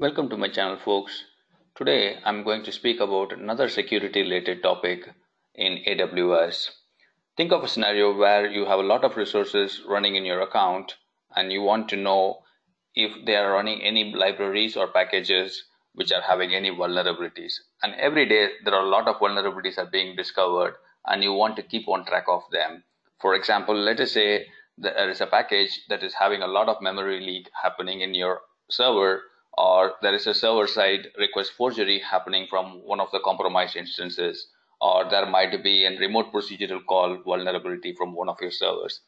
Welcome to my channel folks. Today I'm going to speak about another security related topic in AWS. Think of a scenario where you have a lot of resources running in your account and you want to know if they are running any libraries or packages which are having any vulnerabilities. And every day there are a lot of vulnerabilities are being discovered and you want to keep on track of them. For example, let us say there is a package that is having a lot of memory leak happening in your server or there is a server side request forgery happening from one of the compromised instances, or there might be a remote procedural call vulnerability from one of your servers.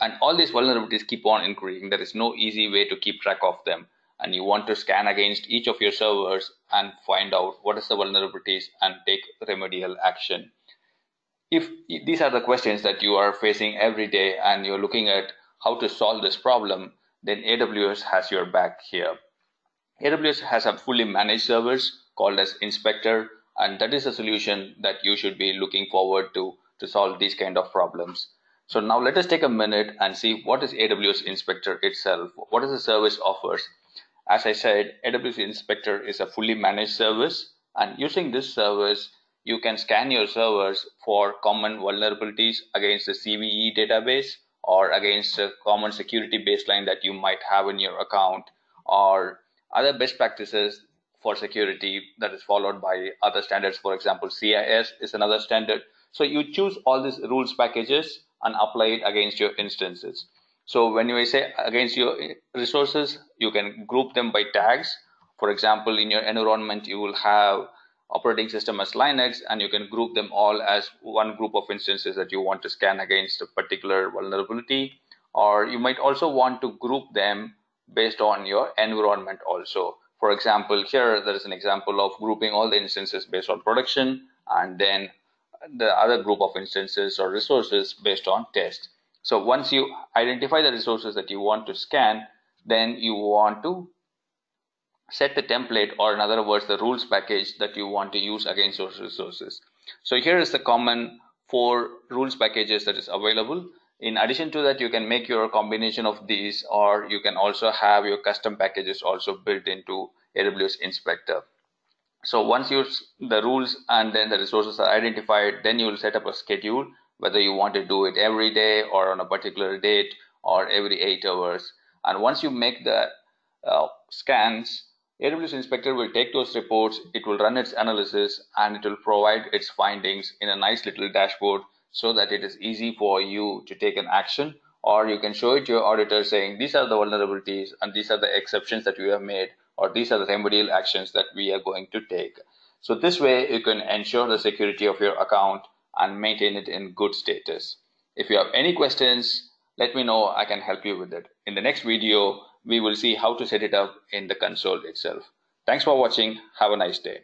And all these vulnerabilities keep on increasing. There is no easy way to keep track of them. And you want to scan against each of your servers and find out what is the vulnerabilities and take remedial action. If these are the questions that you are facing every day and you're looking at how to solve this problem, then AWS has your back here. AWS has a fully managed service called as Inspector, and that is a solution that you should be looking forward to to solve these kind of problems. So now let us take a minute and see what is AWS Inspector itself. What is the service offers? As I said, AWS Inspector is a fully managed service, and using this service, you can scan your servers for common vulnerabilities against the CVE database or against a common security baseline that you might have in your account or other best practices for security that is followed by other standards. For example, CIS is another standard. So you choose all these rules packages and apply it against your instances. So when you say against your resources, you can group them by tags. For example, in your environment, you will have operating system as Linux, and you can group them all as one group of instances that you want to scan against a particular vulnerability. Or you might also want to group them based on your environment also. For example, here there is an example of grouping all the instances based on production and then the other group of instances or resources based on test. So once you identify the resources that you want to scan, then you want to set the template or in other words the rules package that you want to use against those resources. So here is the common four rules packages that is available in addition to that, you can make your combination of these or you can also have your custom packages also built into AWS Inspector. So once you the rules and then the resources are identified, then you will set up a schedule whether you want to do it every day or on a particular date or every eight hours. And once you make the uh, scans, AWS Inspector will take those reports, it will run its analysis, and it will provide its findings in a nice little dashboard so that it is easy for you to take an action or you can show it to your auditor saying these are the vulnerabilities and these are the exceptions that we have made or these are the remedial actions that we are going to take. So this way you can ensure the security of your account and maintain it in good status. If you have any questions, let me know. I can help you with it. In the next video, we will see how to set it up in the console itself. Thanks for watching. Have a nice day.